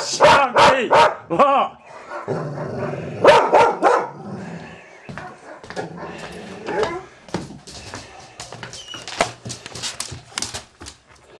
Santi! Look!